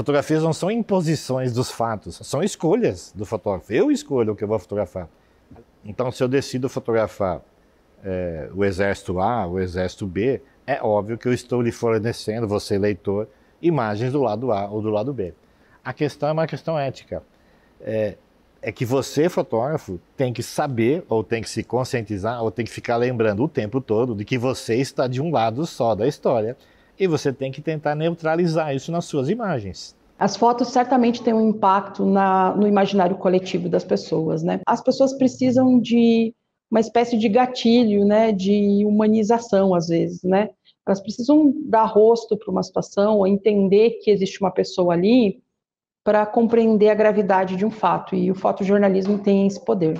Fotografias não são imposições dos fatos, são escolhas do fotógrafo. Eu escolho o que eu vou fotografar. Então, se eu decido fotografar é, o exército A, o exército B, é óbvio que eu estou lhe fornecendo, você leitor, imagens do lado A ou do lado B. A questão é uma questão ética. É, é que você, fotógrafo, tem que saber, ou tem que se conscientizar, ou tem que ficar lembrando o tempo todo de que você está de um lado só da história e você tem que tentar neutralizar isso nas suas imagens. As fotos certamente têm um impacto na, no imaginário coletivo das pessoas, né? As pessoas precisam de uma espécie de gatilho, né, de humanização às vezes, né? Elas precisam dar rosto para uma situação, ou entender que existe uma pessoa ali para compreender a gravidade de um fato, e o fotojornalismo tem esse poder.